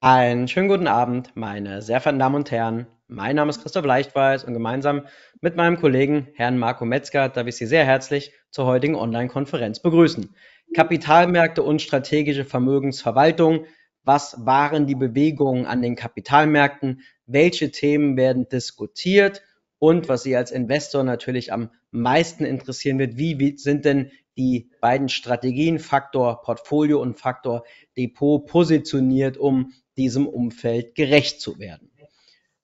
Einen schönen guten Abend, meine sehr verehrten Damen und Herren. Mein Name ist Christoph Leichtweiß und gemeinsam mit meinem Kollegen Herrn Marco Metzger darf ich Sie sehr herzlich zur heutigen Online-Konferenz begrüßen. Kapitalmärkte und strategische Vermögensverwaltung. Was waren die Bewegungen an den Kapitalmärkten? Welche Themen werden diskutiert? Und was Sie als Investor natürlich am meisten interessieren wird, wie sind denn die beiden Strategien, Faktor Portfolio und Faktor Depot, positioniert, um diesem Umfeld gerecht zu werden.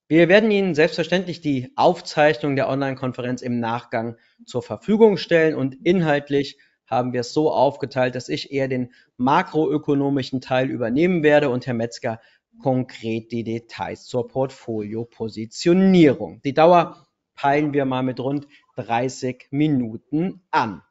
Wir werden Ihnen selbstverständlich die Aufzeichnung der Online-Konferenz im Nachgang zur Verfügung stellen und inhaltlich haben wir es so aufgeteilt, dass ich eher den makroökonomischen Teil übernehmen werde und Herr Metzger konkret die Details zur Portfolio-Positionierung. Die Dauer peilen wir mal mit rund 30 Minuten an.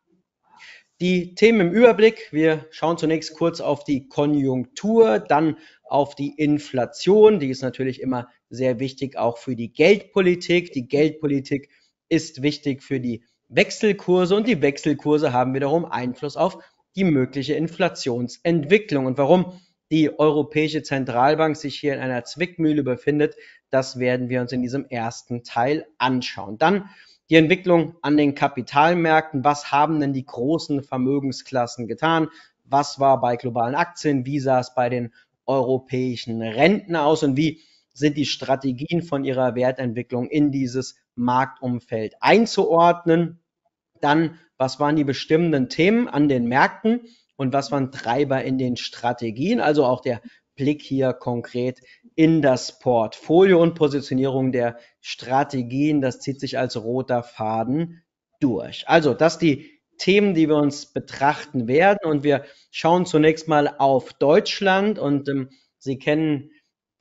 Die Themen im Überblick. Wir schauen zunächst kurz auf die Konjunktur, dann auf die Inflation. Die ist natürlich immer sehr wichtig, auch für die Geldpolitik. Die Geldpolitik ist wichtig für die Wechselkurse und die Wechselkurse haben wiederum Einfluss auf die mögliche Inflationsentwicklung. Und warum die Europäische Zentralbank sich hier in einer Zwickmühle befindet, das werden wir uns in diesem ersten Teil anschauen. Dann die Entwicklung an den Kapitalmärkten. Was haben denn die großen Vermögensklassen getan? Was war bei globalen Aktien? Wie sah es bei den europäischen Renten aus? Und wie sind die Strategien von ihrer Wertentwicklung in dieses Marktumfeld einzuordnen? Dann, was waren die bestimmenden Themen an den Märkten? Und was waren Treiber in den Strategien? Also auch der Blick hier konkret in das Portfolio und Positionierung der Strategien. Das zieht sich als roter Faden durch. Also, das die Themen, die wir uns betrachten werden. Und wir schauen zunächst mal auf Deutschland. Und ähm, Sie kennen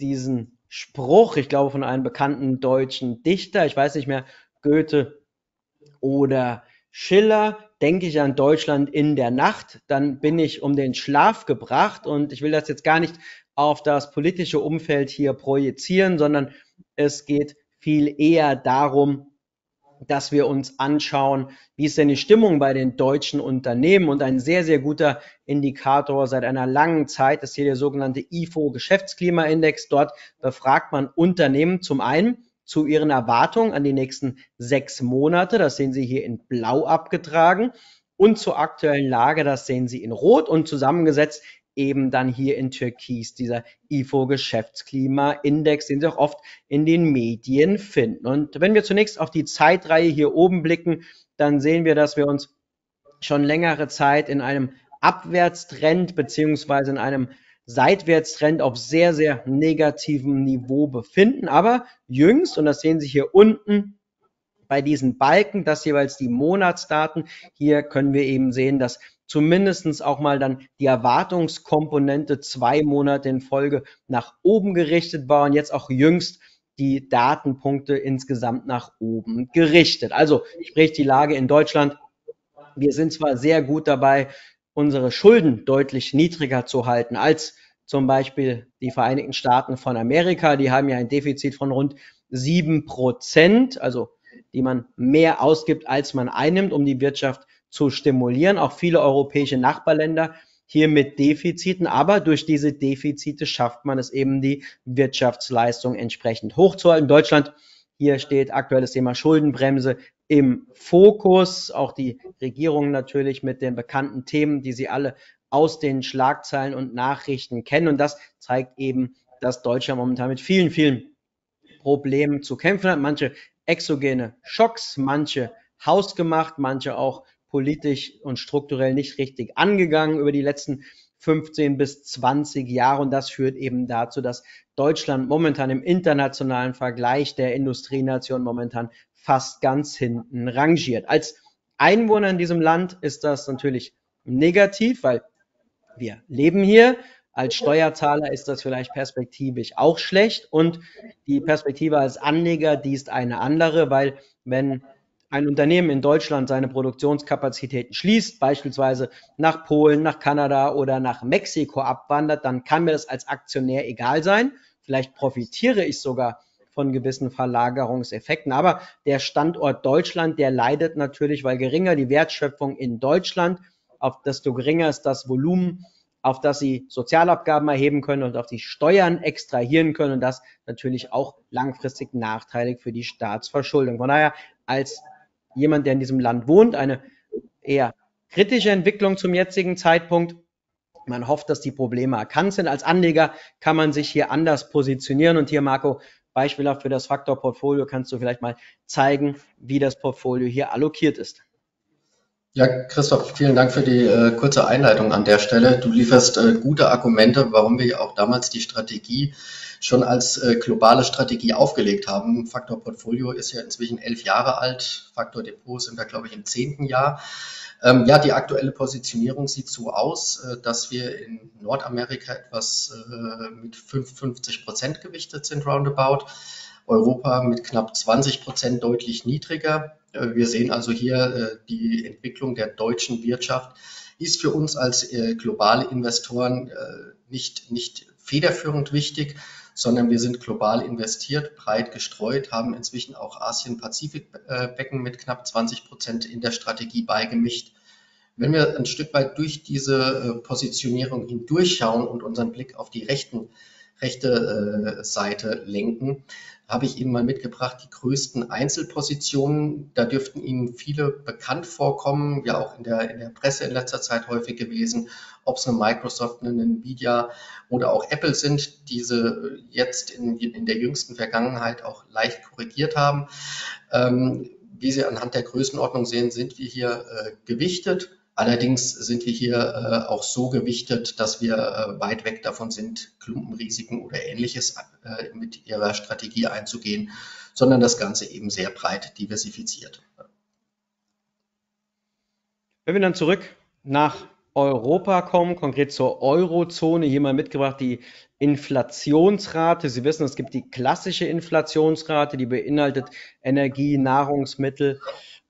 diesen Spruch, ich glaube, von einem bekannten deutschen Dichter. Ich weiß nicht mehr, Goethe oder Schiller. Denke ich an Deutschland in der Nacht, dann bin ich um den Schlaf gebracht. Und ich will das jetzt gar nicht auf das politische Umfeld hier projizieren, sondern es geht viel eher darum, dass wir uns anschauen, wie ist denn die Stimmung bei den deutschen Unternehmen und ein sehr, sehr guter Indikator seit einer langen Zeit ist hier der sogenannte IFO Geschäftsklimaindex. Dort befragt man Unternehmen zum einen zu ihren Erwartungen an die nächsten sechs Monate. Das sehen Sie hier in blau abgetragen und zur aktuellen Lage. Das sehen Sie in rot und zusammengesetzt eben dann hier in Türkis, dieser IFO-Geschäftsklima-Index, den Sie auch oft in den Medien finden. Und wenn wir zunächst auf die Zeitreihe hier oben blicken, dann sehen wir, dass wir uns schon längere Zeit in einem Abwärtstrend beziehungsweise in einem Seitwärtstrend auf sehr, sehr negativem Niveau befinden. Aber jüngst, und das sehen Sie hier unten, bei diesen Balken, das jeweils die Monatsdaten. Hier können wir eben sehen, dass zumindestens auch mal dann die Erwartungskomponente zwei Monate in Folge nach oben gerichtet war und jetzt auch jüngst die Datenpunkte insgesamt nach oben gerichtet. Also sprich die Lage in Deutschland. Wir sind zwar sehr gut dabei, unsere Schulden deutlich niedriger zu halten als zum Beispiel die Vereinigten Staaten von Amerika. Die haben ja ein Defizit von rund sieben Prozent, also die man mehr ausgibt, als man einnimmt, um die Wirtschaft zu stimulieren. Auch viele europäische Nachbarländer hier mit Defiziten, aber durch diese Defizite schafft man es eben, die Wirtschaftsleistung entsprechend hochzuhalten. Deutschland, hier steht aktuelles Thema Schuldenbremse im Fokus. Auch die Regierung natürlich mit den bekannten Themen, die Sie alle aus den Schlagzeilen und Nachrichten kennen. Und das zeigt eben, dass Deutschland momentan mit vielen, vielen Problemen zu kämpfen hat. Manche exogene Schocks, manche hausgemacht, manche auch politisch und strukturell nicht richtig angegangen über die letzten 15 bis 20 Jahre. Und das führt eben dazu, dass Deutschland momentan im internationalen Vergleich der Industrienation momentan fast ganz hinten rangiert. Als Einwohner in diesem Land ist das natürlich negativ, weil wir leben hier. Als Steuerzahler ist das vielleicht perspektivisch auch schlecht und die Perspektive als Anleger, die ist eine andere, weil wenn ein Unternehmen in Deutschland seine Produktionskapazitäten schließt, beispielsweise nach Polen, nach Kanada oder nach Mexiko abwandert, dann kann mir das als Aktionär egal sein. Vielleicht profitiere ich sogar von gewissen Verlagerungseffekten. Aber der Standort Deutschland, der leidet natürlich, weil geringer die Wertschöpfung in Deutschland, auf desto geringer ist das Volumen auf das sie Sozialabgaben erheben können und auf die Steuern extrahieren können und das natürlich auch langfristig nachteilig für die Staatsverschuldung. Von daher als jemand, der in diesem Land wohnt, eine eher kritische Entwicklung zum jetzigen Zeitpunkt. Man hofft, dass die Probleme erkannt sind. Als Anleger kann man sich hier anders positionieren. Und hier, Marco, beispielhaft für das Faktorportfolio kannst du vielleicht mal zeigen, wie das Portfolio hier allokiert ist. Ja, Christoph, vielen Dank für die äh, kurze Einleitung an der Stelle. Du lieferst äh, gute Argumente, warum wir auch damals die Strategie schon als äh, globale Strategie aufgelegt haben. Faktor Portfolio ist ja inzwischen elf Jahre alt. Faktor Depot sind wir, glaube ich, im zehnten Jahr. Ähm, ja, die aktuelle Positionierung sieht so aus, äh, dass wir in Nordamerika etwas äh, mit 55 Prozent gewichtet sind, roundabout. Europa mit knapp 20 Prozent deutlich niedriger. Äh, wir sehen also hier äh, die Entwicklung der deutschen Wirtschaft ist für uns als äh, globale Investoren nicht, nicht federführend wichtig, sondern wir sind global investiert, breit gestreut, haben inzwischen auch Asien-Pazifik-Becken mit knapp 20 Prozent in der Strategie beigemischt. Wenn wir ein Stück weit durch diese Positionierung hindurchschauen und unseren Blick auf die rechten, rechte Seite lenken, habe ich Ihnen mal mitgebracht, die größten Einzelpositionen. Da dürften Ihnen viele bekannt vorkommen, ja auch in der, in der Presse in letzter Zeit häufig gewesen, ob es eine Microsoft, eine Nvidia oder auch Apple sind, diese jetzt in, in der jüngsten Vergangenheit auch leicht korrigiert haben. Ähm, wie Sie anhand der Größenordnung sehen, sind wir hier äh, gewichtet. Allerdings sind wir hier äh, auch so gewichtet, dass wir äh, weit weg davon sind, Klumpenrisiken oder ähnliches äh, mit ihrer Strategie einzugehen, sondern das Ganze eben sehr breit diversifiziert. Wenn wir dann zurück nach Europa kommen, konkret zur Eurozone, hier mal mitgebracht die Inflationsrate. Sie wissen, es gibt die klassische Inflationsrate, die beinhaltet Energie, Nahrungsmittel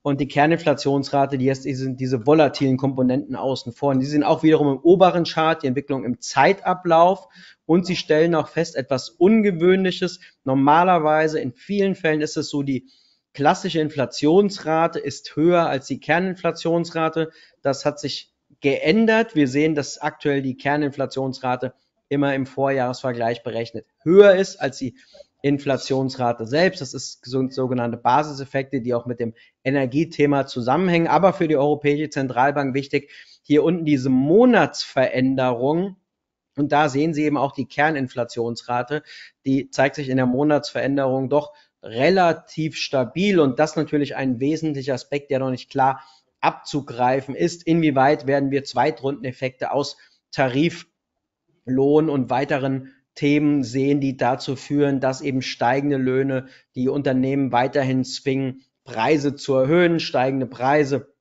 und die Kerninflationsrate, die jetzt diese, diese volatilen Komponenten außen vor. Und die sind auch wiederum im oberen Chart, die Entwicklung im Zeitablauf. Und sie stellen auch fest, etwas Ungewöhnliches. Normalerweise in vielen Fällen ist es so, die klassische Inflationsrate ist höher als die Kerninflationsrate. Das hat sich geändert. Wir sehen, dass aktuell die Kerninflationsrate immer im Vorjahresvergleich berechnet höher ist als die Inflationsrate selbst. Das ist sogenannte Basiseffekte, die auch mit dem Energiethema zusammenhängen. Aber für die Europäische Zentralbank wichtig, hier unten diese Monatsveränderung. Und da sehen Sie eben auch die Kerninflationsrate. Die zeigt sich in der Monatsveränderung doch relativ stabil. Und das natürlich ein wesentlicher Aspekt, der noch nicht klar abzugreifen ist. Inwieweit werden wir Zweitrundeneffekte aus Tariflohn und weiteren Themen sehen, die dazu führen, dass eben steigende Löhne die Unternehmen weiterhin zwingen, Preise zu erhöhen, steigende Preise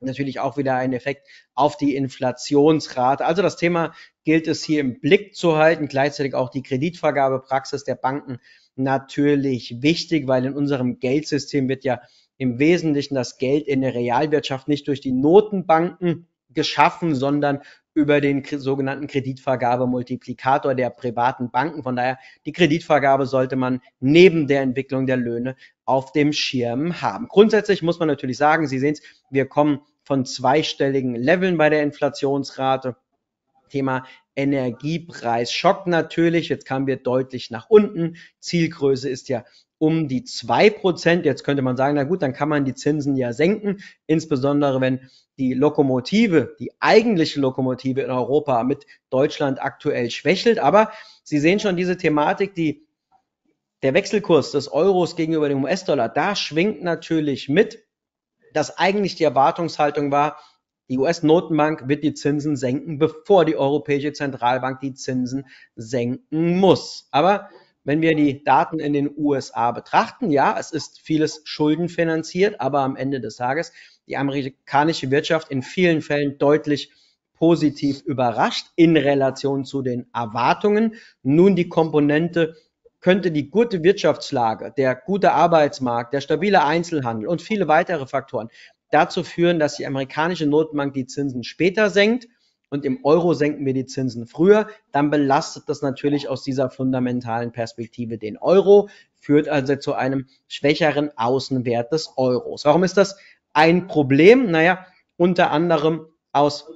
natürlich auch wieder ein Effekt auf die Inflationsrate. Also das Thema gilt es hier im Blick zu halten, gleichzeitig auch die Kreditvergabepraxis der Banken natürlich wichtig, weil in unserem Geldsystem wird ja im Wesentlichen das Geld in der Realwirtschaft nicht durch die Notenbanken geschaffen, sondern über den sogenannten Kreditvergabemultiplikator der privaten Banken. Von daher, die Kreditvergabe sollte man neben der Entwicklung der Löhne auf dem Schirm haben. Grundsätzlich muss man natürlich sagen, Sie sehen es, wir kommen von zweistelligen Leveln bei der Inflationsrate. Thema Energiepreis schockt natürlich. Jetzt kamen wir deutlich nach unten. Zielgröße ist ja um die zwei Prozent. Jetzt könnte man sagen, na gut, dann kann man die Zinsen ja senken, insbesondere wenn die Lokomotive, die eigentliche Lokomotive in Europa mit Deutschland aktuell schwächelt. Aber Sie sehen schon diese Thematik, die der Wechselkurs des Euros gegenüber dem US-Dollar, da schwingt natürlich mit, dass eigentlich die Erwartungshaltung war, die US-Notenbank wird die Zinsen senken, bevor die Europäische Zentralbank die Zinsen senken muss. Aber wenn wir die Daten in den USA betrachten, ja, es ist vieles schuldenfinanziert, aber am Ende des Tages die amerikanische Wirtschaft in vielen Fällen deutlich positiv überrascht in Relation zu den Erwartungen. Nun die Komponente könnte die gute Wirtschaftslage, der gute Arbeitsmarkt, der stabile Einzelhandel und viele weitere Faktoren dazu führen, dass die amerikanische Notenbank die Zinsen später senkt und im Euro senken wir die Zinsen früher, dann belastet das natürlich aus dieser fundamentalen Perspektive den Euro, führt also zu einem schwächeren Außenwert des Euros. Warum ist das ein Problem? Naja, unter anderem aus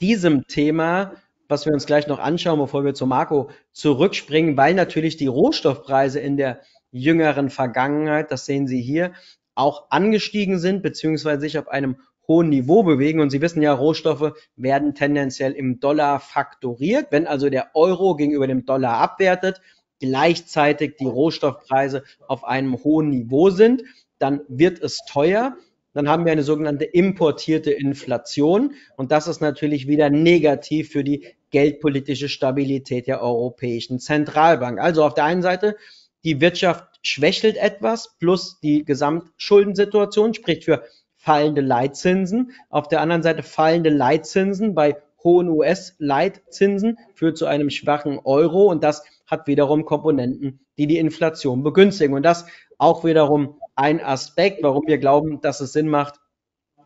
diesem Thema, was wir uns gleich noch anschauen, bevor wir zu Marco zurückspringen, weil natürlich die Rohstoffpreise in der jüngeren Vergangenheit, das sehen Sie hier, auch angestiegen sind, beziehungsweise sich auf einem hohen Niveau bewegen. Und Sie wissen ja, Rohstoffe werden tendenziell im Dollar faktoriert. Wenn also der Euro gegenüber dem Dollar abwertet, gleichzeitig die Rohstoffpreise auf einem hohen Niveau sind, dann wird es teuer. Dann haben wir eine sogenannte importierte Inflation. Und das ist natürlich wieder negativ für die geldpolitische Stabilität der Europäischen Zentralbank. Also auf der einen Seite, die Wirtschaft schwächelt etwas, plus die Gesamtschuldensituation spricht für fallende Leitzinsen. Auf der anderen Seite fallende Leitzinsen bei hohen US-Leitzinsen führt zu einem schwachen Euro und das hat wiederum Komponenten, die die Inflation begünstigen. Und das auch wiederum ein Aspekt, warum wir glauben, dass es Sinn macht,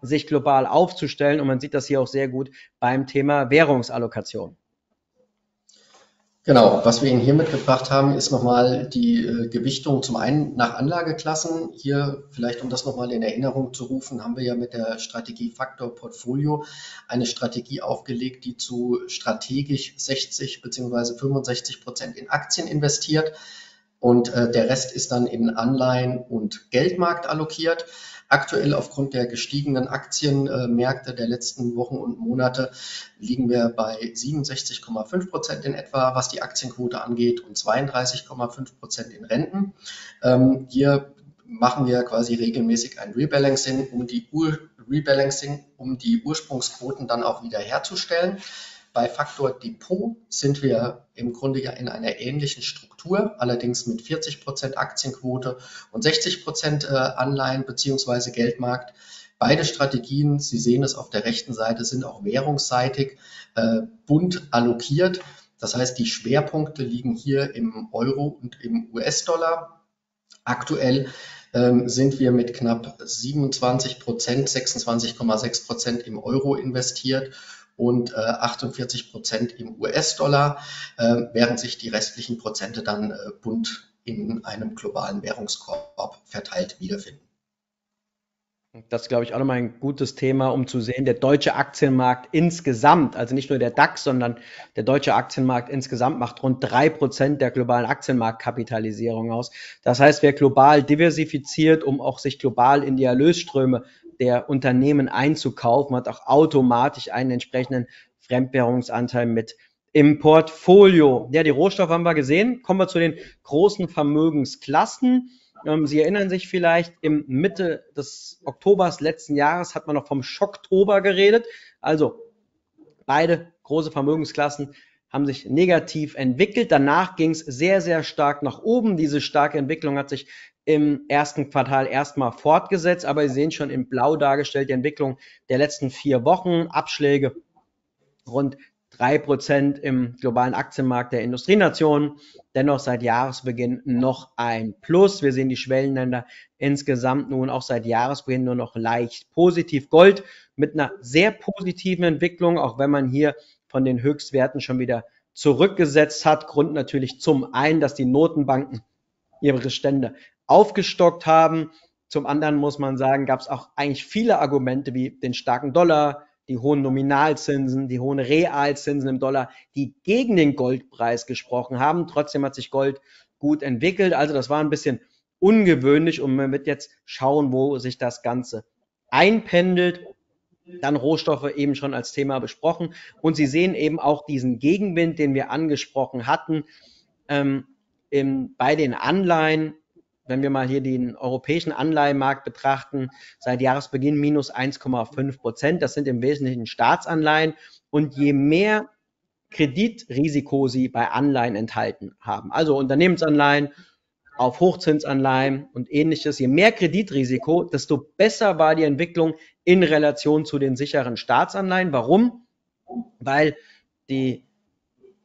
sich global aufzustellen. Und man sieht das hier auch sehr gut beim Thema Währungsallokation. Genau, was wir Ihnen hier mitgebracht haben, ist nochmal die äh, Gewichtung zum einen nach Anlageklassen. Hier vielleicht, um das nochmal in Erinnerung zu rufen, haben wir ja mit der Strategie Faktor Portfolio eine Strategie aufgelegt, die zu strategisch 60 beziehungsweise 65 Prozent in Aktien investiert und äh, der Rest ist dann in Anleihen und Geldmarkt allokiert. Aktuell aufgrund der gestiegenen Aktienmärkte der letzten Wochen und Monate liegen wir bei 67,5 Prozent in etwa, was die Aktienquote angeht, und 32,5 Prozent in Renten. Ähm, hier machen wir quasi regelmäßig ein Rebalancing, um die Ur Rebalancing, um die Ursprungsquoten dann auch wieder herzustellen. Bei Faktor Depot sind wir im Grunde ja in einer ähnlichen Struktur, allerdings mit 40 Prozent Aktienquote und 60 Prozent äh, Anleihen beziehungsweise Geldmarkt. Beide Strategien, Sie sehen es auf der rechten Seite, sind auch währungsseitig äh, bunt allokiert. Das heißt, die Schwerpunkte liegen hier im Euro und im US-Dollar. Aktuell ähm, sind wir mit knapp 27 Prozent, 26,6 Prozent im Euro investiert und äh, 48 Prozent im US-Dollar, äh, während sich die restlichen Prozente dann äh, bunt in einem globalen Währungskorb verteilt wiederfinden. Das ist, glaube ich, auch nochmal ein gutes Thema, um zu sehen, der deutsche Aktienmarkt insgesamt, also nicht nur der DAX, sondern der deutsche Aktienmarkt insgesamt macht rund drei Prozent der globalen Aktienmarktkapitalisierung aus. Das heißt, wer global diversifiziert, um auch sich global in die Erlösströme der Unternehmen einzukaufen, hat auch automatisch einen entsprechenden Fremdwährungsanteil mit im Portfolio. Ja, die Rohstoffe haben wir gesehen. Kommen wir zu den großen Vermögensklassen. Ähm, Sie erinnern sich vielleicht, im Mitte des Oktobers letzten Jahres hat man noch vom Schocktober geredet. Also beide große Vermögensklassen haben sich negativ entwickelt. Danach ging es sehr, sehr stark nach oben. Diese starke Entwicklung hat sich im ersten Quartal erstmal fortgesetzt, aber Sie sehen schon in Blau dargestellt die Entwicklung der letzten vier Wochen. Abschläge rund drei Prozent im globalen Aktienmarkt der Industrienationen. Dennoch seit Jahresbeginn noch ein Plus. Wir sehen die Schwellenländer insgesamt nun auch seit Jahresbeginn nur noch leicht positiv. Gold mit einer sehr positiven Entwicklung, auch wenn man hier von den Höchstwerten schon wieder zurückgesetzt hat. Grund natürlich zum einen, dass die Notenbanken ihre Stände aufgestockt haben. Zum anderen muss man sagen, gab es auch eigentlich viele Argumente wie den starken Dollar, die hohen Nominalzinsen, die hohen Realzinsen im Dollar, die gegen den Goldpreis gesprochen haben. Trotzdem hat sich Gold gut entwickelt. Also das war ein bisschen ungewöhnlich und man wird jetzt schauen, wo sich das Ganze einpendelt. Dann Rohstoffe eben schon als Thema besprochen. Und Sie sehen eben auch diesen Gegenwind, den wir angesprochen hatten, ähm, im, bei den Anleihen wenn wir mal hier den europäischen Anleihenmarkt betrachten, seit Jahresbeginn minus 1,5 Prozent. Das sind im Wesentlichen Staatsanleihen. Und je mehr Kreditrisiko sie bei Anleihen enthalten haben, also Unternehmensanleihen auf Hochzinsanleihen und ähnliches, je mehr Kreditrisiko, desto besser war die Entwicklung in Relation zu den sicheren Staatsanleihen. Warum? Weil die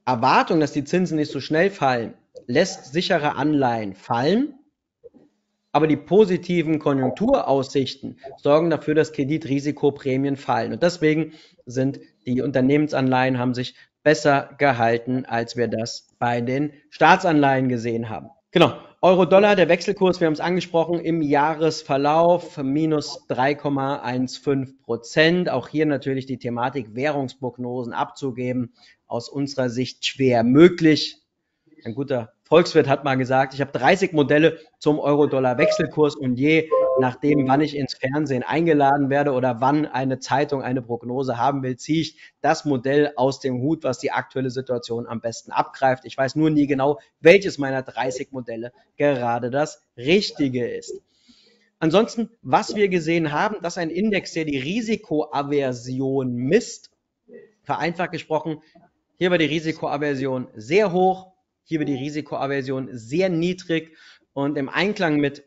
Erwartung, dass die Zinsen nicht so schnell fallen, lässt sichere Anleihen fallen aber die positiven Konjunkturaussichten sorgen dafür, dass Kreditrisikoprämien fallen. Und deswegen sind die Unternehmensanleihen haben sich besser gehalten, als wir das bei den Staatsanleihen gesehen haben. Genau. Euro-Dollar, der Wechselkurs, wir haben es angesprochen, im Jahresverlauf minus 3,15 Prozent. Auch hier natürlich die Thematik Währungsprognosen abzugeben, aus unserer Sicht schwer möglich. Ein guter Volkswirt hat mal gesagt, ich habe 30 Modelle zum Euro-Dollar-Wechselkurs und je nachdem, wann ich ins Fernsehen eingeladen werde oder wann eine Zeitung eine Prognose haben will, ziehe ich das Modell aus dem Hut, was die aktuelle Situation am besten abgreift. Ich weiß nur nie genau, welches meiner 30 Modelle gerade das Richtige ist. Ansonsten, was wir gesehen haben, dass ein Index, der die Risikoaversion misst, vereinfacht gesprochen, hier war die Risikoaversion sehr hoch, hier wird die Risikoaversion sehr niedrig und im Einklang mit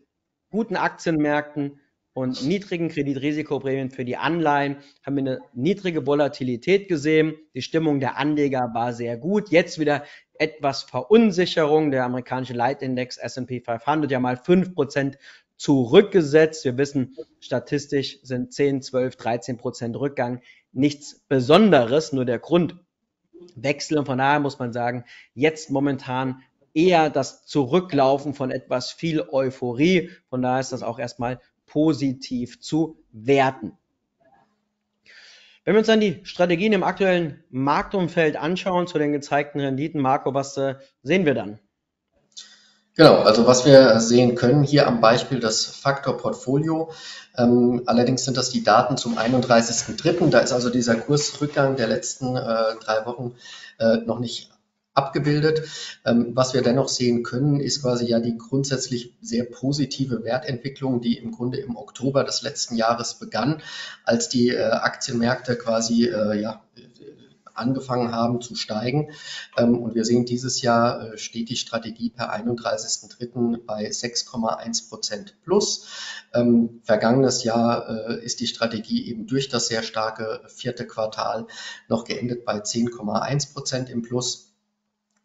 guten Aktienmärkten und niedrigen Kreditrisikoprämien für die Anleihen haben wir eine niedrige Volatilität gesehen. Die Stimmung der Anleger war sehr gut. Jetzt wieder etwas Verunsicherung. Der amerikanische Leitindex S&P 500 ja mal 5% zurückgesetzt. Wir wissen, statistisch sind 10, 12, 13% Rückgang nichts Besonderes. Nur der Grund Wechsel. Und von daher muss man sagen, jetzt momentan eher das Zurücklaufen von etwas viel Euphorie. Von daher ist das auch erstmal positiv zu werten. Wenn wir uns dann die Strategien im aktuellen Marktumfeld anschauen zu den gezeigten Renditen, Marco, was äh, sehen wir dann? Genau, also was wir sehen können hier am Beispiel das Faktor Portfolio. Ähm, allerdings sind das die Daten zum 31.03. Da ist also dieser Kursrückgang der letzten äh, drei Wochen äh, noch nicht abgebildet. Ähm, was wir dennoch sehen können, ist quasi ja die grundsätzlich sehr positive Wertentwicklung, die im Grunde im Oktober des letzten Jahres begann, als die äh, Aktienmärkte quasi äh, ja, angefangen haben zu steigen. Ähm, und wir sehen dieses Jahr äh, steht die Strategie per 31.03. bei 6,1 Prozent plus. Ähm, vergangenes Jahr äh, ist die Strategie eben durch das sehr starke vierte Quartal noch geendet bei 10,1 Prozent im Plus.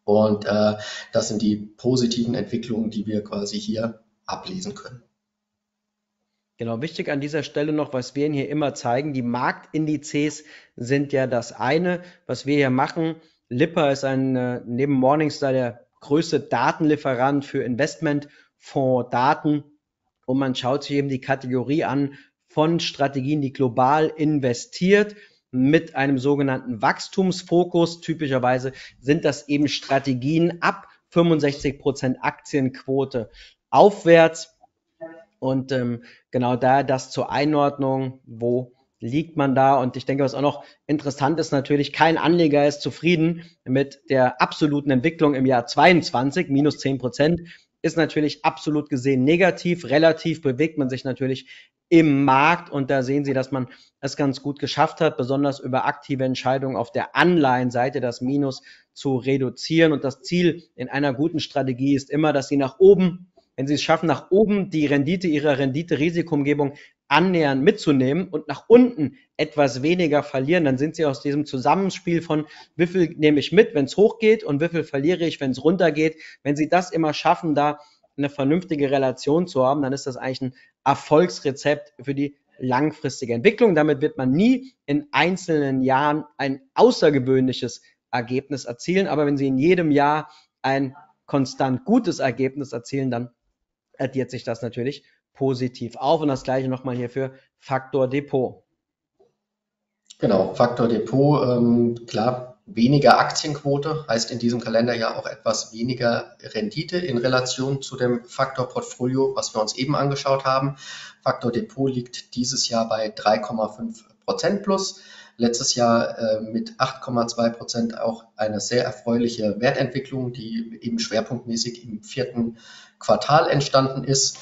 Und äh, das sind die positiven Entwicklungen, die wir quasi hier ablesen können. Genau, wichtig an dieser Stelle noch, was wir Ihnen hier immer zeigen, die Marktindizes sind ja das eine, was wir hier machen. Lipper ist ein, äh, neben Morningstar der größte Datenlieferant für Investmentfondsdaten und man schaut sich eben die Kategorie an von Strategien, die global investiert mit einem sogenannten Wachstumsfokus. Typischerweise sind das eben Strategien ab 65% Aktienquote aufwärts. Und ähm, genau da das zur Einordnung, wo liegt man da? Und ich denke, was auch noch interessant ist natürlich, kein Anleger ist zufrieden mit der absoluten Entwicklung im Jahr 22, minus 10 Prozent ist natürlich absolut gesehen negativ. Relativ bewegt man sich natürlich im Markt und da sehen Sie, dass man es ganz gut geschafft hat, besonders über aktive Entscheidungen auf der Anleihenseite das Minus zu reduzieren. Und das Ziel in einer guten Strategie ist immer, dass Sie nach oben wenn sie es schaffen, nach oben die Rendite ihrer Rendite-Risikoumgebung annähernd mitzunehmen und nach unten etwas weniger verlieren, dann sind sie aus diesem Zusammenspiel von wie viel nehme ich mit, wenn es hochgeht und wie viel verliere ich, wenn es runtergeht. Wenn sie das immer schaffen, da eine vernünftige Relation zu haben, dann ist das eigentlich ein Erfolgsrezept für die langfristige Entwicklung. Damit wird man nie in einzelnen Jahren ein außergewöhnliches Ergebnis erzielen. Aber wenn Sie in jedem Jahr ein konstant gutes Ergebnis erzielen, dann addiert sich das natürlich positiv auf. Und das gleiche nochmal hier für Faktor Depot. Genau, Faktor Depot, ähm, klar, weniger Aktienquote heißt in diesem Kalender ja auch etwas weniger Rendite in Relation zu dem Faktor Portfolio, was wir uns eben angeschaut haben. Faktor Depot liegt dieses Jahr bei 3,5 Prozent plus. Letztes Jahr äh, mit 8,2 Prozent auch eine sehr erfreuliche Wertentwicklung, die eben schwerpunktmäßig im vierten Quartal entstanden ist,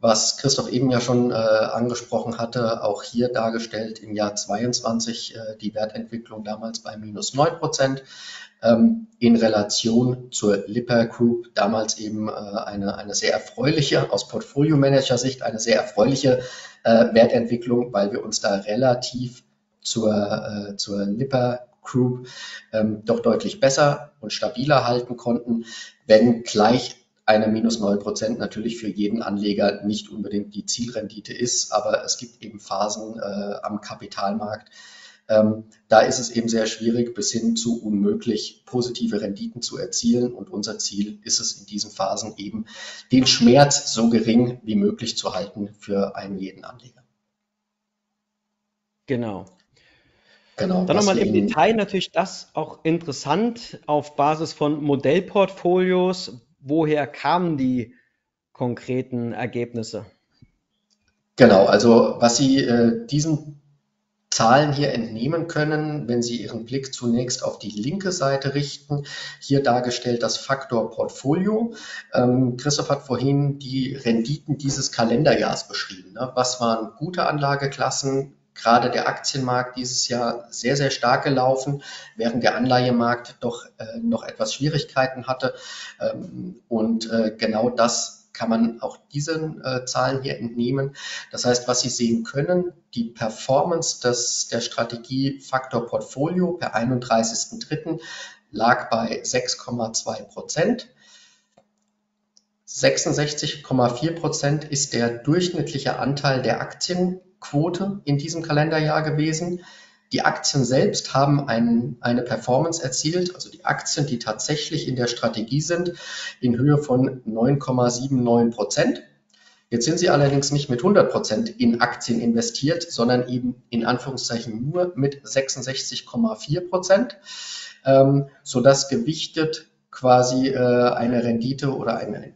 was Christoph eben ja schon äh, angesprochen hatte, auch hier dargestellt im Jahr 22 äh, die Wertentwicklung damals bei minus 9 Prozent ähm, in Relation zur Lipper Group damals eben eine, eine sehr erfreuliche, aus Portfolio-Manager-Sicht eine sehr erfreuliche Wertentwicklung, weil wir uns da relativ zur, äh, zur Lipper Group ähm, doch deutlich besser und stabiler halten konnten, wenn gleich eine minus 9 Prozent natürlich für jeden Anleger nicht unbedingt die Zielrendite ist, aber es gibt eben Phasen äh, am Kapitalmarkt, Ähm, da ist es eben sehr schwierig bis hin zu unmöglich, positive Renditen zu erzielen. Und unser Ziel ist es in diesen Phasen eben, den Schmerz so gering wie möglich zu halten für einen jeden Anleger. Genau. Genau, Dann nochmal im Detail natürlich das auch interessant auf Basis von Modellportfolios. Woher kamen die konkreten Ergebnisse? Genau, also was Sie äh, diesen Zahlen hier entnehmen können, wenn Sie Ihren Blick zunächst auf die linke Seite richten. Hier dargestellt das Faktor Portfolio. Ähm, Christoph hat vorhin die Renditen dieses Kalenderjahrs beschrieben. Ne? Was waren gute Anlageklassen? Gerade der Aktienmarkt dieses Jahr sehr, sehr stark gelaufen, während der Anleihemarkt doch äh, noch etwas Schwierigkeiten hatte. Ähm, und äh, genau das kann man auch diesen äh, Zahlen hier entnehmen. Das heißt, was Sie sehen können, die Performance des, der Strategie Faktor Portfolio per 31.03. lag bei 6,2 Prozent. 66,4 Prozent ist der durchschnittliche Anteil der Aktienquote in diesem Kalenderjahr gewesen. Die Aktien selbst haben ein, eine Performance erzielt, also die Aktien, die tatsächlich in der Strategie sind, in Höhe von 9,79 Prozent. Jetzt sind sie allerdings nicht mit 100 Prozent in Aktien investiert, sondern eben in Anführungszeichen nur mit 66,4 Prozent, ähm, sodass gewichtet quasi äh, eine Rendite oder ein, ein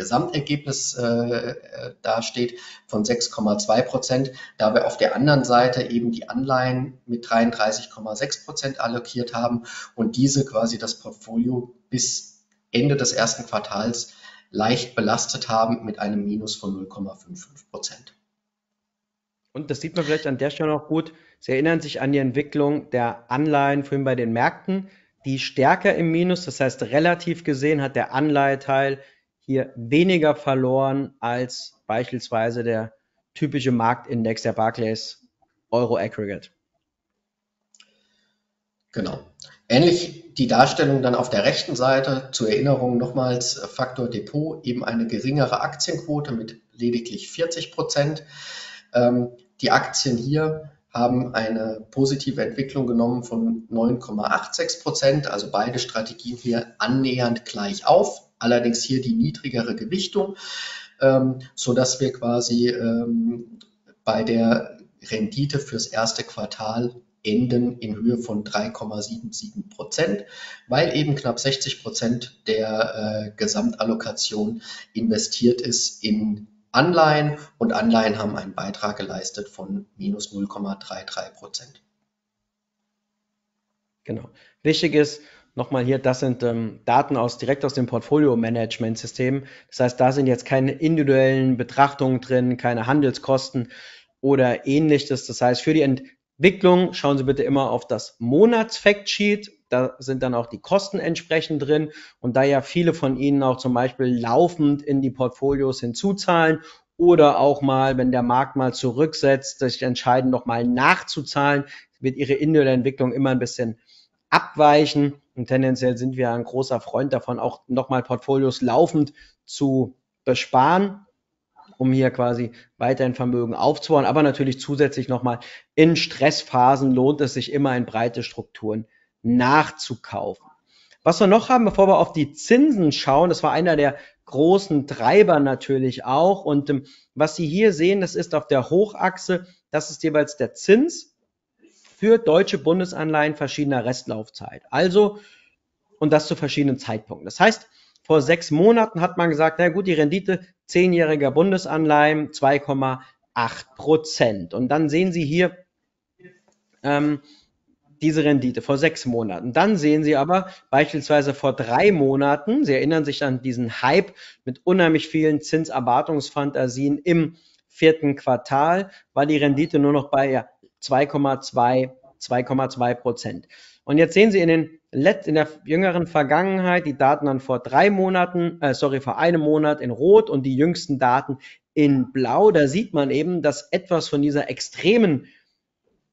Gesamtergebnis äh, äh dasteht von 6,2 Prozent, da wir auf der anderen Seite eben die Anleihen mit 33,6 Prozent allokiert haben und diese quasi das Portfolio bis Ende des ersten Quartals leicht belastet haben mit einem Minus von 0,55 Prozent. Und das sieht man vielleicht an der Stelle noch gut. Sie erinnern sich an die Entwicklung der Anleihen vorhin bei den Märkten, die stärker im Minus, das heißt relativ gesehen hat der Anleiheteil hier weniger verloren als beispielsweise der typische Marktindex der Barclays Euro Aggregate. Genau. Ähnlich die Darstellung dann auf der rechten Seite zur Erinnerung nochmals Faktor Depot, eben eine geringere Aktienquote mit lediglich 40 Prozent. Ähm, die Aktien hier haben eine positive Entwicklung genommen von 9,86 Prozent, also beide Strategien hier annähernd gleich auf allerdings hier die niedrigere Gewichtung, ähm, so dass wir quasi ähm, bei der Rendite fürs erste Quartal enden in Höhe von 3,77 Prozent, weil eben knapp 60 Prozent der äh, Gesamtallokation investiert ist in Anleihen und Anleihen haben einen Beitrag geleistet von minus 0,33 Prozent. Genau. Wichtig ist, nochmal hier, das sind ähm, Daten aus, direkt aus dem Portfolio-Management-System. Das heißt, da sind jetzt keine individuellen Betrachtungen drin, keine Handelskosten oder ähnliches. Das heißt, für die Entwicklung schauen Sie bitte immer auf das Monats-Factsheet. Da sind dann auch die Kosten entsprechend drin. Und da ja viele von Ihnen auch zum Beispiel laufend in die Portfolios hinzuzahlen oder auch mal, wenn der Markt mal zurücksetzt, sich entscheiden, nochmal nachzuzahlen, wird Ihre individuelle Entwicklung immer ein bisschen abweichen. Und tendenziell sind wir ein großer Freund davon, auch nochmal Portfolios laufend zu besparen, um hier quasi weiterhin Vermögen aufzubauen. Aber natürlich zusätzlich nochmal in Stressphasen lohnt es sich immer in breite Strukturen nachzukaufen. Was wir noch haben, bevor wir auf die Zinsen schauen, das war einer der großen Treiber natürlich auch. Und ähm, was Sie hier sehen, das ist auf der Hochachse, das ist jeweils der Zins für deutsche Bundesanleihen verschiedener Restlaufzeit. Also, und das zu verschiedenen Zeitpunkten. Das heißt, vor sechs Monaten hat man gesagt, na gut, die Rendite zehnjähriger Bundesanleihen 2,8 Prozent. Und dann sehen Sie hier ähm, diese Rendite vor sechs Monaten. Dann sehen Sie aber beispielsweise vor drei Monaten, Sie erinnern sich an diesen Hype mit unheimlich vielen Zinserwartungsfantasien im vierten Quartal, war die Rendite nur noch bei 2,2 2,2 Prozent. Und jetzt sehen Sie in, den Let in der jüngeren Vergangenheit die Daten dann vor drei Monaten, äh, sorry, vor einem Monat in Rot und die jüngsten Daten in Blau. Da sieht man eben, dass etwas von dieser extremen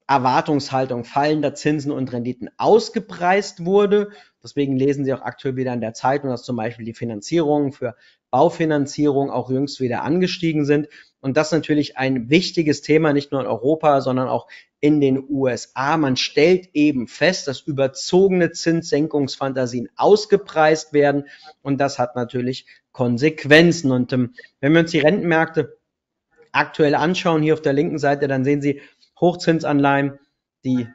Erwartungshaltung fallender Zinsen und Renditen ausgepreist wurde. Deswegen lesen Sie auch aktuell wieder in der Zeitung, dass zum Beispiel die Finanzierungen für Baufinanzierung auch jüngst wieder angestiegen sind. Und das ist natürlich ein wichtiges Thema, nicht nur in Europa, sondern auch in den USA. Man stellt eben fest, dass überzogene Zinssenkungsfantasien ausgepreist werden. Und das hat natürlich Konsequenzen. Und ähm, wenn wir uns die Rentenmärkte aktuell anschauen, hier auf der linken Seite, dann sehen Sie Hochzinsanleihen, die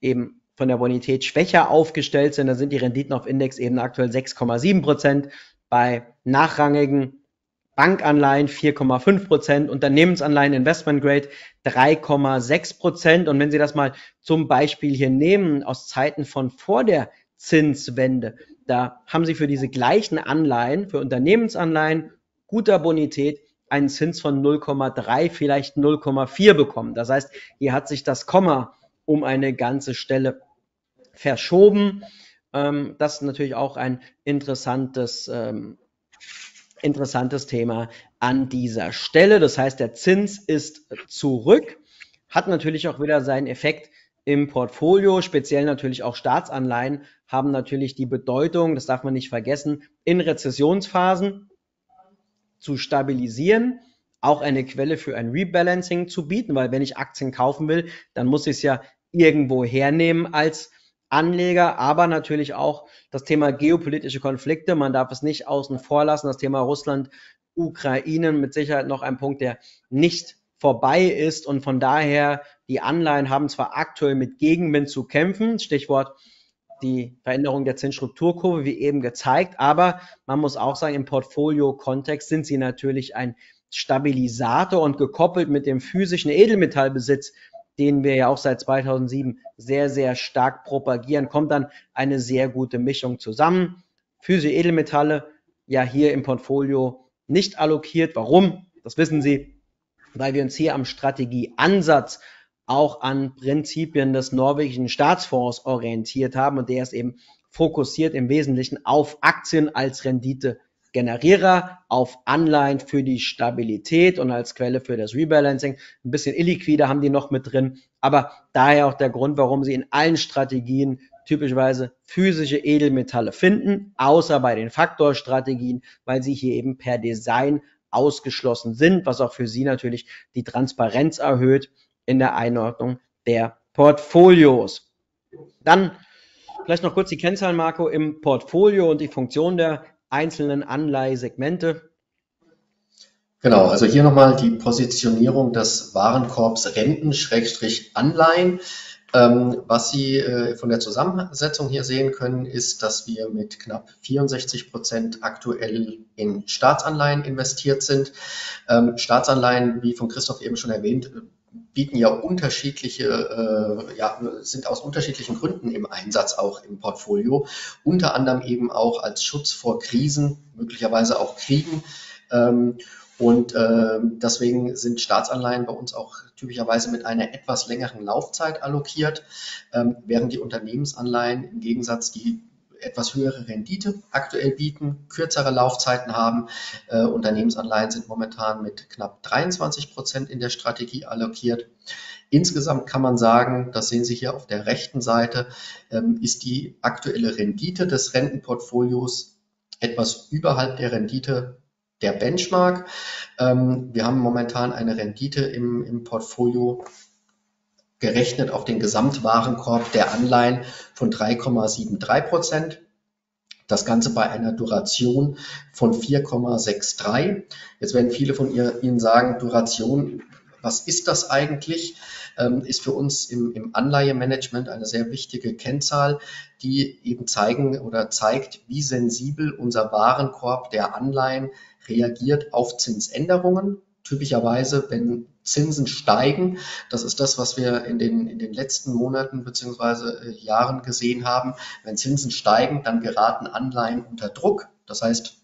eben von der Bonität schwächer aufgestellt sind. Da sind die Renditen auf Indexebene aktuell 6,7 Prozent. Bei nachrangigen Bankanleihen 4,5 Prozent, Unternehmensanleihen Investment Grade 3,6 Prozent. Und wenn Sie das mal zum Beispiel hier nehmen aus Zeiten von vor der Zinswende, da haben Sie für diese gleichen Anleihen, für Unternehmensanleihen guter Bonität einen Zins von 0,3, vielleicht 0,4 bekommen. Das heißt, hier hat sich das Komma um eine ganze Stelle verschoben. Ähm, das ist natürlich auch ein interessantes ähm, interessantes Thema an dieser Stelle. Das heißt, der Zins ist zurück, hat natürlich auch wieder seinen Effekt im Portfolio, speziell natürlich auch Staatsanleihen haben natürlich die Bedeutung, das darf man nicht vergessen, in Rezessionsphasen zu stabilisieren, auch eine Quelle für ein Rebalancing zu bieten, weil wenn ich Aktien kaufen will, dann muss ich es ja irgendwo hernehmen als Anleger, aber natürlich auch das Thema geopolitische Konflikte. Man darf es nicht außen vor lassen. Das Thema Russland, Ukraine mit Sicherheit noch ein Punkt, der nicht vorbei ist und von daher die Anleihen haben zwar aktuell mit Gegenwind zu kämpfen, Stichwort die Veränderung der Zinsstrukturkurve, wie eben gezeigt, aber man muss auch sagen, im Portfolio-Kontext sind sie natürlich ein Stabilisator und gekoppelt mit dem physischen Edelmetallbesitz den wir ja auch seit 2007 sehr, sehr stark propagieren, kommt dann eine sehr gute Mischung zusammen. Physische Edelmetalle ja hier im Portfolio nicht allokiert. Warum? Das wissen Sie, weil wir uns hier am Strategieansatz auch an Prinzipien des norwegischen Staatsfonds orientiert haben und der ist eben fokussiert im Wesentlichen auf Aktien als Rendite Generierer auf Anleihen für die Stabilität und als Quelle für das Rebalancing. Ein bisschen illiquider haben die noch mit drin, aber daher auch der Grund, warum sie in allen Strategien typischerweise physische Edelmetalle finden, außer bei den Faktorstrategien, weil sie hier eben per Design ausgeschlossen sind, was auch für sie natürlich die Transparenz erhöht in der Einordnung der Portfolios. Dann vielleicht noch kurz die Kennzahlen, Marco, im Portfolio und die Funktion der einzelnen Anleihsegmente. Genau, also hier nochmal die Positionierung des Warenkorbs Renten-Anleihen. Ähm, was Sie äh, von der Zusammensetzung hier sehen können, ist, dass wir mit knapp 64 Prozent aktuell in Staatsanleihen investiert sind. Ähm, Staatsanleihen, wie von Christoph eben schon erwähnt, bieten ja unterschiedliche, äh, ja, sind aus unterschiedlichen Gründen im Einsatz auch im Portfolio. Unter anderem eben auch als Schutz vor Krisen, möglicherweise auch Kriegen. Ähm, und äh, deswegen sind Staatsanleihen bei uns auch typischerweise mit einer etwas längeren Laufzeit allokiert, ähm, während die Unternehmensanleihen im Gegensatz die etwas höhere Rendite aktuell bieten, kürzere Laufzeiten haben. Äh, Unternehmensanleihen sind momentan mit knapp 23 Prozent in der Strategie allokiert. Insgesamt kann man sagen, das sehen Sie hier auf der rechten Seite, ähm, ist die aktuelle Rendite des Rentenportfolios etwas überhalb der Rendite der Benchmark. Ähm, wir haben momentan eine Rendite im, im Portfolio gerechnet auf den Gesamtwarenkorb der Anleihen von 3,73 Prozent. Das Ganze bei einer Duration von 4,63. Jetzt werden viele von Ihnen sagen, Duration, was ist das eigentlich? Ähm, ist für uns im, im Anleihemanagement eine sehr wichtige Kennzahl, die eben zeigen oder zeigt, wie sensibel unser Warenkorb der Anleihen reagiert auf Zinsänderungen typischerweise, wenn Zinsen steigen, das ist das, was wir in den, in den letzten Monaten beziehungsweise äh, Jahren gesehen haben, wenn Zinsen steigen, dann geraten Anleihen unter Druck. Das heißt,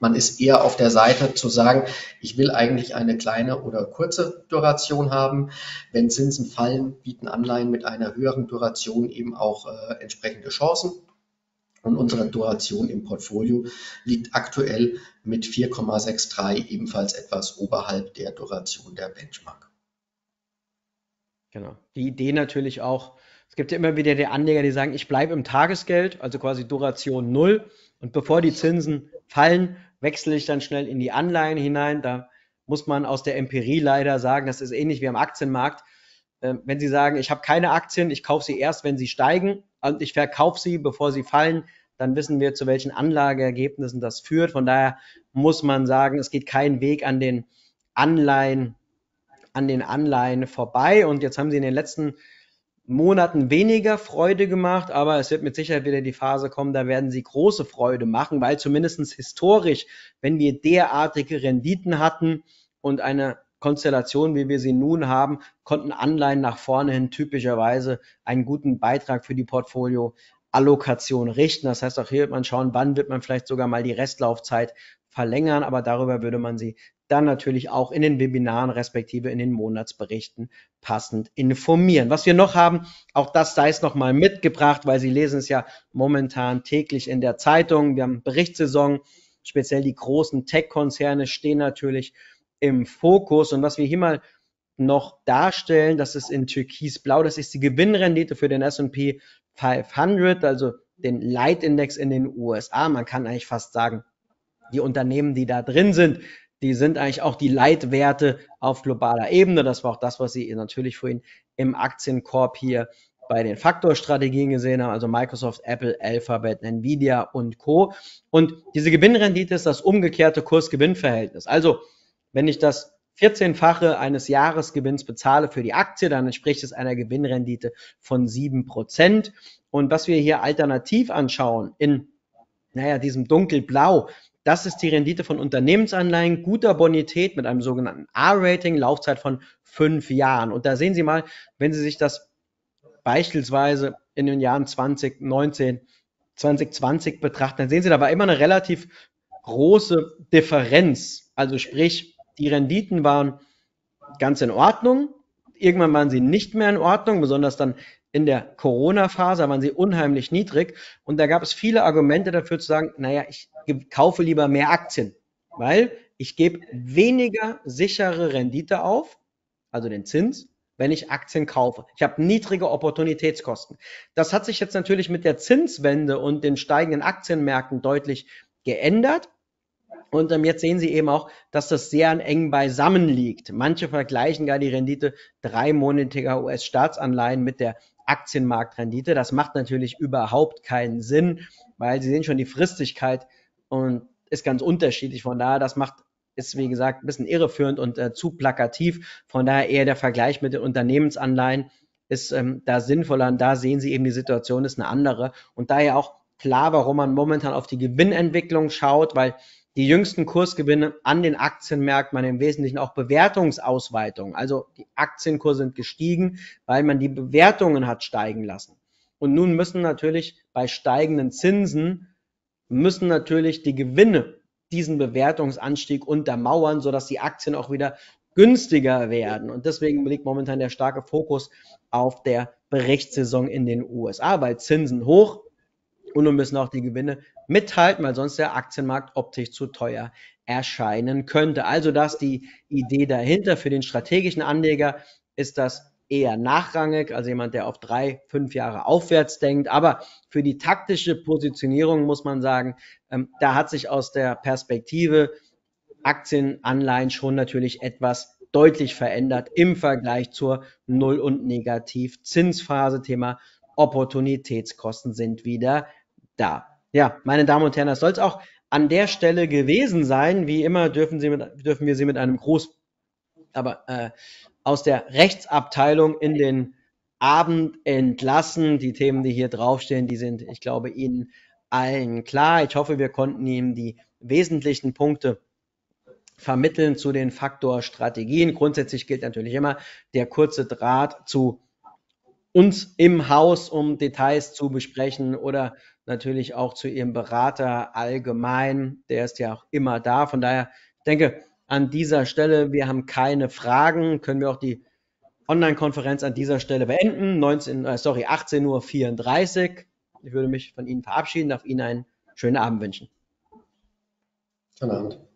man ist eher auf der Seite zu sagen, ich will eigentlich eine kleine oder kurze Duration haben. Wenn Zinsen fallen, bieten Anleihen mit einer höheren Duration eben auch äh, entsprechende Chancen. Und unsere Duration im Portfolio liegt aktuell mit 4,63 ebenfalls etwas oberhalb der Duration der Benchmark. Genau. Die Idee natürlich auch, es gibt ja immer wieder die Anleger, die sagen, ich bleibe im Tagesgeld, also quasi Duration null. Und bevor die Zinsen fallen, wechsle ich dann schnell in die Anleihen hinein. Da muss man aus der Empirie leider sagen, das ist ähnlich wie am Aktienmarkt. Ähm, wenn Sie sagen, ich habe keine Aktien, ich kaufe sie erst, wenn sie steigen und ich verkaufe sie, bevor sie fallen, dann wissen wir, zu welchen Anlageergebnissen das führt. Von daher muss man sagen, es geht kein Weg an den Anleihen, an den Anleihen vorbei. Und jetzt haben sie in den letzten Monaten weniger Freude gemacht, aber es wird mit Sicherheit wieder die Phase kommen, da werden sie große Freude machen, weil zumindest historisch, wenn wir derartige Renditen hatten und eine Konstellation, wie wir sie nun haben, konnten Anleihen nach vorne hin typischerweise einen guten Beitrag für die Portfolioallokation richten. Das heißt, auch hier wird man schauen, wann wird man vielleicht sogar mal die Restlaufzeit verlängern, aber darüber würde man sie dann natürlich auch in den Webinaren respektive in den Monatsberichten passend informieren. Was wir noch haben, auch das sei es nochmal mitgebracht, weil Sie lesen es ja momentan täglich in der Zeitung. Wir haben Berichtssaison, speziell die großen Tech-Konzerne stehen natürlich im Fokus. Und was wir hier mal noch darstellen, das ist in Türkisblau, das ist die Gewinnrendite für den S&P 500, also den Leitindex in den USA. Man kann eigentlich fast sagen, die Unternehmen, die da drin sind, die sind eigentlich auch die Leitwerte auf globaler Ebene. Das war auch das, was Sie natürlich vorhin im Aktienkorb hier bei den Faktorstrategien gesehen haben, also Microsoft, Apple, Alphabet, Nvidia und Co. Und diese Gewinnrendite ist das umgekehrte Kurs-Gewinn-Verhältnis. Also wenn ich das 14-fache eines Jahresgewinns bezahle für die Aktie, dann entspricht es einer Gewinnrendite von 7%. Und was wir hier alternativ anschauen in, naja, diesem dunkelblau, das ist die Rendite von Unternehmensanleihen guter Bonität mit einem sogenannten A-Rating, Laufzeit von fünf Jahren. Und da sehen Sie mal, wenn Sie sich das beispielsweise in den Jahren 2019, 2020 betrachten, dann sehen Sie dabei immer eine relativ große Differenz. Also sprich, die Renditen waren ganz in Ordnung. Irgendwann waren sie nicht mehr in Ordnung, besonders dann in der Corona-Phase waren sie unheimlich niedrig. Und da gab es viele Argumente dafür zu sagen, naja, ich kaufe lieber mehr Aktien, weil ich gebe weniger sichere Rendite auf, also den Zins, wenn ich Aktien kaufe. Ich habe niedrige Opportunitätskosten. Das hat sich jetzt natürlich mit der Zinswende und den steigenden Aktienmärkten deutlich geändert. Und ähm, jetzt sehen Sie eben auch, dass das sehr eng beisammen liegt. Manche vergleichen gar die Rendite dreimonatiger US-Staatsanleihen mit der Aktienmarktrendite. Das macht natürlich überhaupt keinen Sinn, weil Sie sehen schon die Fristigkeit und ist ganz unterschiedlich. Von daher, das macht ist wie gesagt ein bisschen irreführend und äh, zu plakativ. Von daher eher der Vergleich mit den Unternehmensanleihen ist ähm, da sinnvoller. Und da sehen Sie eben, die Situation ist eine andere. Und daher auch klar, warum man momentan auf die Gewinnentwicklung schaut, weil die jüngsten Kursgewinne an den Aktienmärkten man im Wesentlichen auch Bewertungsausweitungen. Also die Aktienkurse sind gestiegen, weil man die Bewertungen hat steigen lassen. Und nun müssen natürlich bei steigenden Zinsen, müssen natürlich die Gewinne diesen Bewertungsanstieg untermauern, sodass die Aktien auch wieder günstiger werden. Und deswegen liegt momentan der starke Fokus auf der Berichtssaison in den USA, weil Zinsen hoch und nun müssen auch die Gewinne mithalten, weil sonst der Aktienmarkt optisch zu teuer erscheinen könnte. Also das die Idee dahinter. Für den strategischen Anleger ist das eher nachrangig, also jemand, der auf drei, fünf Jahre aufwärts denkt. Aber für die taktische Positionierung muss man sagen, ähm, da hat sich aus der Perspektive Aktienanleihen schon natürlich etwas deutlich verändert im Vergleich zur Null- und Negativ-Zinsphase. Thema Opportunitätskosten sind wieder da. Ja, meine Damen und Herren, das soll es auch an der Stelle gewesen sein. Wie immer dürfen, Sie mit, dürfen wir Sie mit einem Gruß, aber äh, aus der Rechtsabteilung in den Abend entlassen. Die Themen, die hier draufstehen, die sind, ich glaube, Ihnen allen klar. Ich hoffe, wir konnten Ihnen die wesentlichen Punkte vermitteln zu den Faktorstrategien. Grundsätzlich gilt natürlich immer der kurze Draht zu uns im Haus, um Details zu besprechen oder natürlich auch zu Ihrem Berater allgemein. Der ist ja auch immer da. Von daher, ich denke, an dieser Stelle, wir haben keine Fragen, können wir auch die Online-Konferenz an dieser Stelle beenden. 19, äh, sorry, 18.34 Uhr. Ich würde mich von Ihnen verabschieden, darf Ihnen einen schönen Abend wünschen. Schönen Abend.